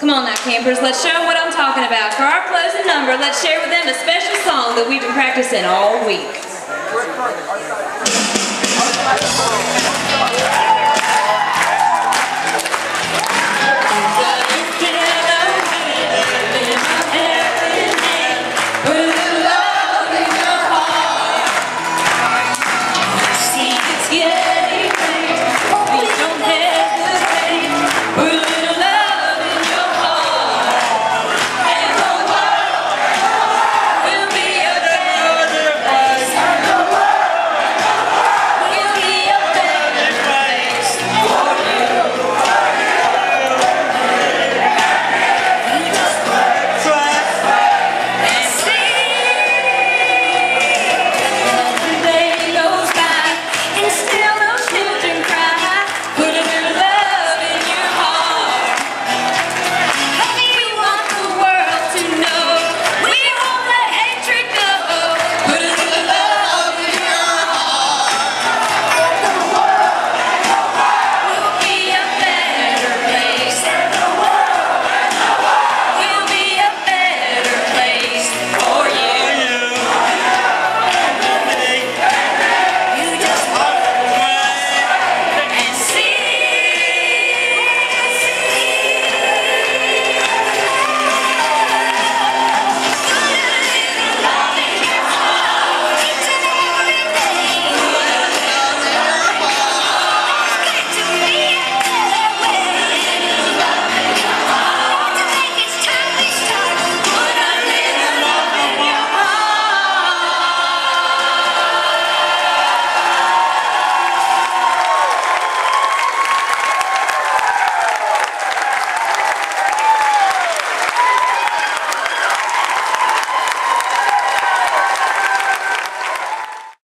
Come on now, campers, let's show them what I'm talking about. For our closing number, let's share with them a special song that we've been practicing all week.